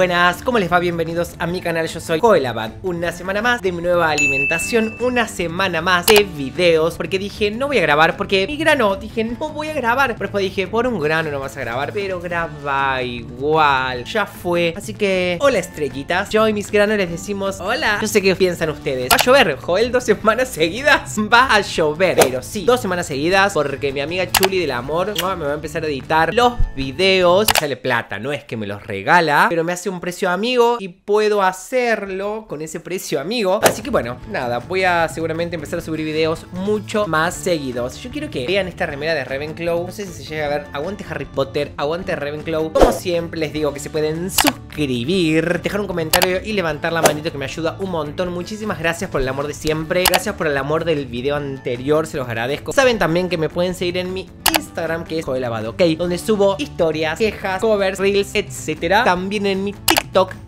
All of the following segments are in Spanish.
Buenas, ¿cómo les va? Bienvenidos a mi canal, yo soy Coelabad Una semana más de mi nueva alimentación, una semana más de videos Porque dije, no voy a grabar, porque mi grano, dije, no voy a grabar Pero después dije, por un grano no vas a grabar, pero graba igual Ya fue, así que, hola estrellitas. Yo y mis granos les decimos, hola Yo sé qué piensan ustedes, va a llover, Joel, dos semanas seguidas. Va a llover, pero sí, dos semanas seguidas Porque mi amiga Chuli del amor me va a empezar a editar los videos. Sale plata, no es que me los regala, pero me hace un precio amigo y puedo hacerlo con ese precio amigo. Así que bueno, nada, voy a seguramente empezar a subir videos mucho más seguidos. Yo quiero que vean esta remera de Ravenclaw. No sé si se llega a ver. Aguante Harry Potter, aguante Ravenclaw. Como siempre les digo que se pueden suscribir, dejar un comentario y levantar la manito que me ayuda un montón. Muchísimas gracias por el amor de siempre. Gracias por el amor del video anterior, se los agradezco. Saben también que me pueden seguir en mi Instagram que es Joelavado, ¿ok? Donde subo historias, quejas, covers, reels, etcétera. También en mi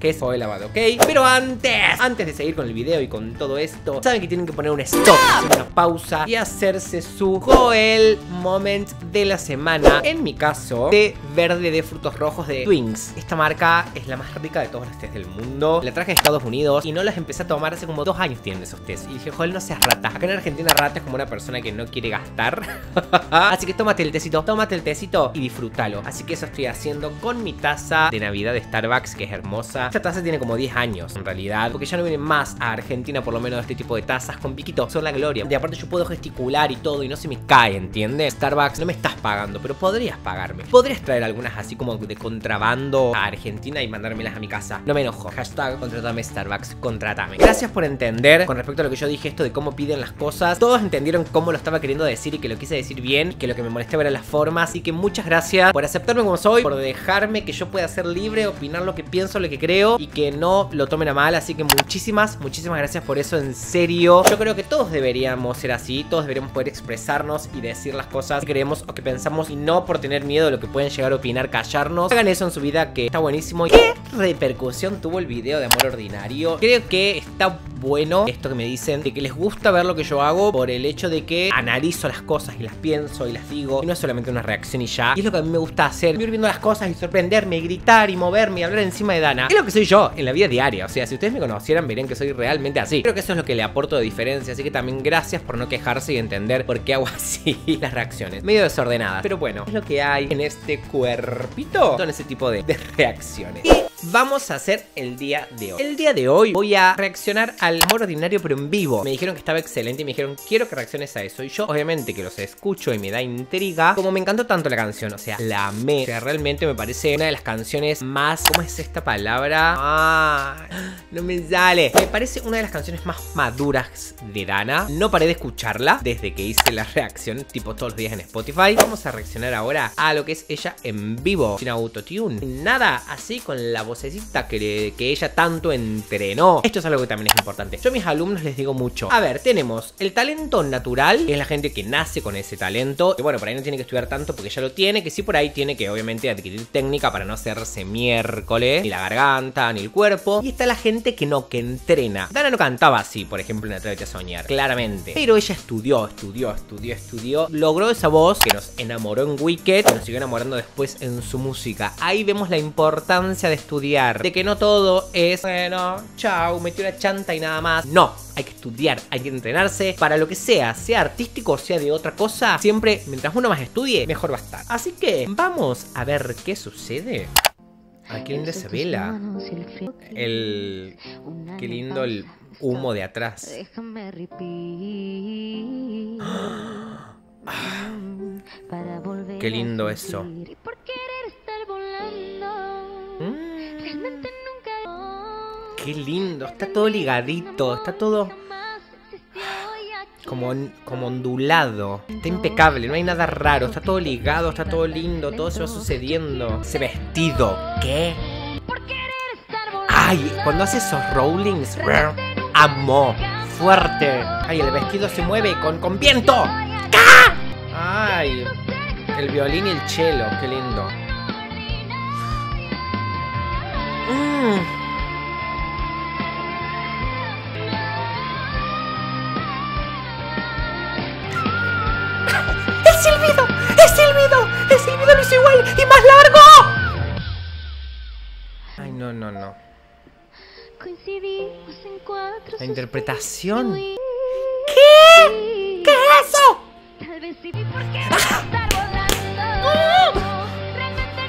Que es Joelavado, ¿ok? Pero antes, antes de seguir con el video y con todo esto, saben que tienen que poner un stop, una pausa y hacerse su Joel Moment de la semana. En mi caso, de verde de frutos rojos de Twinks. Esta marca es la más rica de todos los tés del mundo. La traje en Estados Unidos y no las empecé a tomar hace como dos años tienen esos tés. Y dije, Joel, no seas rata. Acá en Argentina rata es como una persona que no quiere gastar. Así que tómate el tecito, tómate el tecito y disfrútalo. Así que eso estoy haciendo con mi taza de Navidad de Starbucks, que es hermosa. Esta taza tiene como 10 años, en realidad, porque ya no vienen más a Argentina, por lo menos, este tipo de tazas con piquito. Son la gloria. Y aparte yo puedo gesticular y todo y no se me cae, ¿entiendes? Starbucks, no me estás pagando, pero podrías pagarme. Podrías traer algunas así como de contrabando a Argentina y mandármelas a mi casa. No me enojo. Hashtag contratame Starbucks, contratame. Gracias por entender con respecto a lo que yo dije, esto de cómo piden las cosas. Todos entendieron cómo lo estaba queriendo decir y que lo quise decir bien, que lo que me molestaba eran las formas. Así que muchas gracias por aceptarme como soy, por dejarme que yo pueda ser libre, opinar lo que pienso, lo que creo y que no lo tomen a mal. Así que muchísimas, muchísimas gracias por eso, en serio. Yo creo que todos deberíamos ser así, todos deberíamos poder expresarnos y decir las cosas que creemos o que pensamos y no por tener miedo de lo que pueden llegar a opinar, callarnos. Hagan eso en su vida que está buenísimo. ¿Qué repercusión tuvo el video de Amor Ordinario? Creo que está bueno esto que me dicen de que les gusta ver lo que yo hago por el hecho de que analizo las cosas y las pienso y las digo y no es solamente una reacción y ya. Y es lo que a mí me gusta hacer, ir viendo las cosas y sorprenderme, y gritar y moverme y hablar encima de Dana. Es lo que soy yo en la vida diaria, o sea, si ustedes me conocieran verían que soy realmente así. Creo que eso es lo que le aporto de diferencia, así que también gracias por no quejarse y entender por qué hago así las reacciones. Medio desordenadas, pero bueno, es lo que hay en este cuerpito. Son ese tipo de, reacciones. Vamos a hacer el día de hoy. El día de hoy voy a reaccionar al amor ordinario pero en vivo. Me dijeron que estaba excelente y me dijeron quiero que reacciones a eso. Y yo obviamente que los escucho y me da intriga. Como me encantó tanto la canción, o sea, la amé. O sea, realmente me parece una de las canciones más... ¿Cómo es esta palabra? Ah, no me sale. Me parece una de las canciones más maduras de Dana. No paré de escucharla desde que hice la reacción, tipo todos los días en Spotify. Vamos a reaccionar ahora a lo que es ella en vivo, sin autotune. Nada, así con la vocecita que, que ella tanto entrenó. Esto es algo que también es importante. Yo a mis alumnos les digo mucho. A ver, tenemos el talento natural, que es la gente que nace con ese talento. Que bueno, por ahí no tiene que estudiar tanto porque ya lo tiene. Que sí por ahí tiene que obviamente adquirir técnica para no hacerse miércoles. Ni la garganta, ni el cuerpo. Y está la gente que no, que entrena. Dana no cantaba así, por ejemplo, en Atrévete a Soñar. Claramente. Pero ella estudió, estudió, estudió, estudió. Logró esa voz que nos enamoró en Wicked. Que nos siguió enamorando después en su música. Ahí vemos la importancia de estudiar. De que no todo es, bueno, chau, metió la chanta y nada más. No, hay que estudiar, hay que entrenarse para lo que sea, sea artístico o sea de otra cosa. Siempre, mientras uno más estudie, mejor va a estar. Así que vamos a ver qué sucede. Ay, qué linda se vela. El. Qué lindo el humo de atrás. Déjame repetir. Qué lindo eso. Mm, qué lindo, está todo ligadito, está todo como, como ondulado. Está impecable, no hay nada raro, está todo ligado, está todo lindo, todo se va sucediendo. Ese vestido, ¿qué? Ay, cuando hace esos rollings, amo, fuerte. Ay, el vestido se mueve con, con viento. Ay, el violín y el cello, qué lindo. Mm. Igual y más largo! Ay, no, no, no, no. Coincidimos en cuatro La interpretación. ¿Qué? ¿Qué es eso? Tal vez sí vi por qué estar volando. Realmente no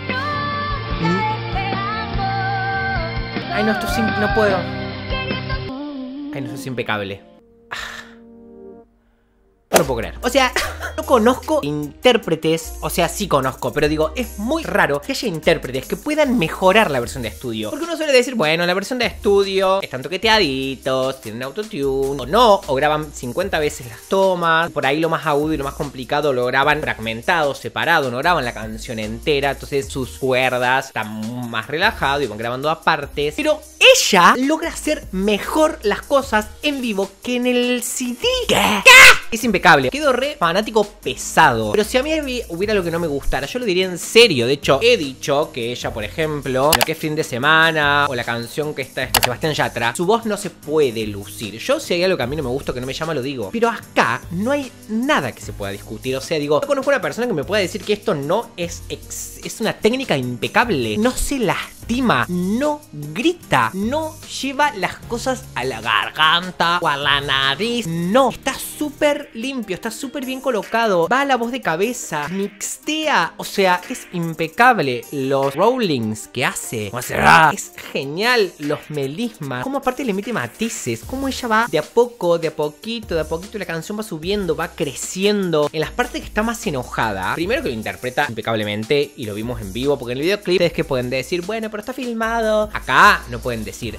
te amo. Ay, no, esto sí, no puedo. Ay, no, eso es impecable. No puedo creer. O sea, no conozco intérpretes. O sea, sí conozco, pero digo, es muy raro que haya intérpretes que puedan mejorar la versión de estudio. Porque uno suele decir, bueno, la versión de estudio están toqueteaditos, tienen autotune, o no, o graban 50 veces las tomas. Por ahí lo más agudo y lo más complicado lo graban fragmentado, separado, no graban la canción entera. Entonces sus cuerdas están más relajados y van grabando aparte. Pero ella logra hacer mejor las cosas en vivo que en el CD. ¿Qué? Es impecable. Quedo re fanático pesado. Pero si a mí hubiera lo que no me gustara, yo lo diría en serio. De hecho, he dicho que ella, por ejemplo, lo que es fin de semana o la canción que está de Sebastián Yatra, su voz no se puede lucir. Yo, si hay algo que a mí no me gusta, que no me llama, lo digo. Pero acá no hay nada que se pueda discutir. O sea, digo, no conozco una persona que me pueda decir que esto no es, ex- es una técnica impecable. No se lastima, no grita, no lleva las cosas a la garganta o a la nariz. No, está súper limpio, está súper bien colocado. Va a la voz de cabeza, mixtea. O sea, es impecable. Los rollings que hace. O sea, es genial. Los melismas. Como aparte le mete matices. Como ella va de a poco, de a poquito, de a poquito. La canción va subiendo, va creciendo. En las partes que está más enojada. Primero que lo interpreta impecablemente. Y lo vimos en vivo. Porque en el videoclip es que pueden decir, bueno, pero está filmado. Acá no pueden decir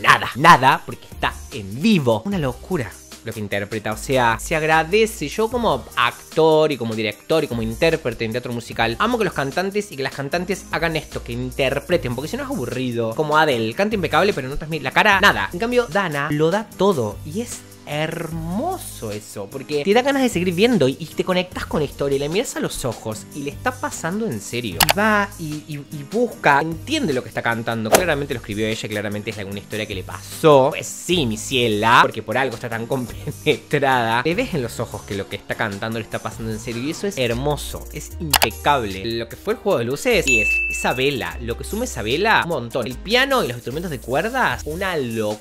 nada, nada, porque está en vivo. Una locura lo que interpreta, o sea, se agradece. Yo como actor y como director y como intérprete en teatro musical, amo que los cantantes y que las cantantes hagan esto, que interpreten, porque si no es aburrido. Como Adele, canta impecable, pero no transmite la cara, nada. En cambio, Dana lo da todo y es hermoso eso, porque te da ganas de seguir viendo y, y te conectas con la historia y le miras a los ojos y le está pasando en serio. Y va y, y- y busca, entiende lo que está cantando. Claramente lo escribió ella, claramente es alguna historia que le pasó. Pues sí, mi ciela, porque por algo está tan compenetrada. Le ves en los ojos que lo que está cantando le está pasando en serio y eso es hermoso, es impecable. Lo que fue el juego de luces, sí, es esa vela, lo que suma esa vela, un montón. El piano y los instrumentos de cuerdas, una locura.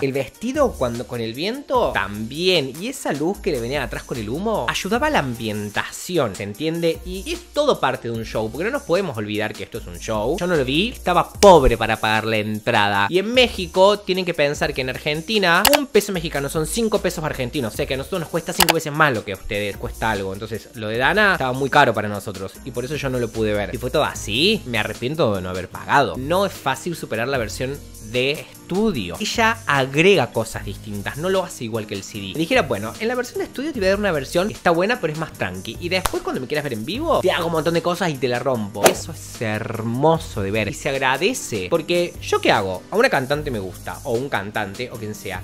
El vestido cuando con el viento, también. Y esa luz que le venía atrás con el humo, ayudaba a la ambientación, ¿se entiende? Y, es todo parte de un show, porque no nos podemos olvidar que esto es un show. Yo no lo vi, estaba pobre para pagar la entrada. Y en México tienen que pensar que en Argentina un peso mexicano son 5 pesos argentinos. O sea que a nosotros nos cuesta 5 veces más lo que a ustedes cuesta algo. Entonces lo de Dana estaba muy caro para nosotros. Y por eso yo no lo pude ver. Si fue todo así, me arrepiento de no haber pagado. No es fácil superar la versión de estudio. Ella agrega cosas distintas, no lo hace igual que el CD. Me dijera, bueno, en la versión de estudio te voy a dar una versión que está buena, pero es más tranqui. Y después, cuando me quieras ver en vivo, te hago un montón de cosas y te la rompo. Eso es hermoso de ver. Y se agradece. Porque, ¿yo qué hago? A una cantante me gusta, o un cantante, o quien sea.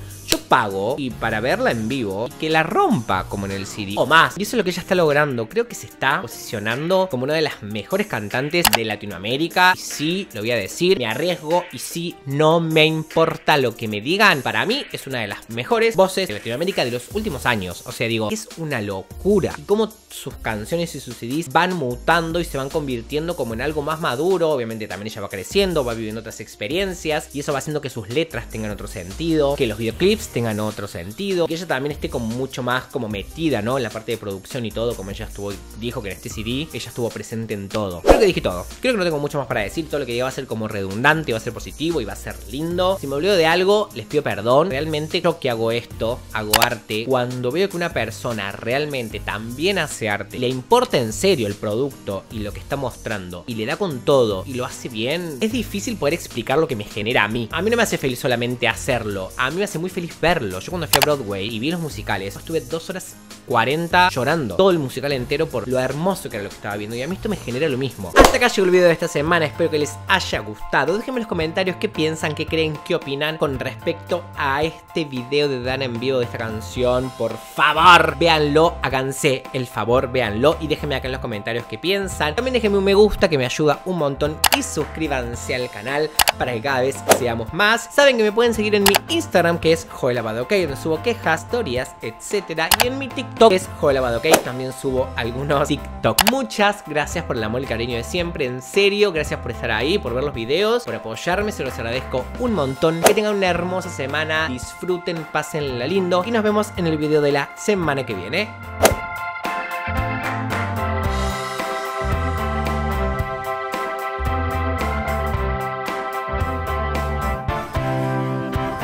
Pago y para verla en vivo, y que la rompa como en el CD. O más. Y eso es lo que ella está logrando. Creo que se está posicionando como una de las mejores cantantes de Latinoamérica. Y sí, lo voy a decir, me arriesgo y sí, no me importa lo que me digan. Para mí es una de las mejores voces de Latinoamérica de los últimos años. O sea, digo, es una locura. Y cómo sus canciones y sus CDs van mutando y se van convirtiendo como en algo más maduro. Obviamente también ella va creciendo, va viviendo otras experiencias. Y eso va haciendo que sus letras tengan otro sentido, que los videoclips tengan otro sentido, que ella también esté como mucho más como metida, ¿no? En la parte de producción y todo, como ella estuvo, dijo que en este CD ella estuvo presente en todo. Creo que dije todo. Creo que no tengo mucho más para decir. Todo lo que diga va a ser como redundante, va a ser positivo y va a ser lindo. Si me olvido de algo, les pido perdón. Realmente yo que hago esto, hago arte, cuando veo que una persona realmente también hace arte, le importa en serio el producto y lo que está mostrando, y le da con todo y lo hace bien, es difícil poder explicar lo que me genera a mí. A mí no me hace feliz solamente hacerlo, a mí me hace muy feliz Yo cuando fui a Broadway y vi los musicales, estuve dos horas 40 llorando todo el musical entero por lo hermoso que era lo que estaba viendo y a mí esto me genera lo mismo. Hasta acá llegó el video de esta semana, espero que les haya gustado. Déjenme en los comentarios qué piensan, qué creen, qué opinan con respecto a este video de Dana en vivo de esta canción. Por favor, véanlo, háganse el favor, véanlo y déjenme acá en los comentarios qué piensan. También déjenme un me gusta que me ayuda un montón y suscríbanse al canal para que cada vez seamos más. Saben que me pueden seguir en mi Instagram que es Joel OK, donde subo quejas, historias, etcétera. Y en mi TikTok es OK, también subo algunos TikTok. Muchas gracias por el amor y el cariño de siempre, en serio, gracias por estar ahí, por ver los videos, por apoyarme, se los agradezco un montón. Que tengan una hermosa semana, disfruten, pasen la lindo y nos vemos en el video de la semana que viene.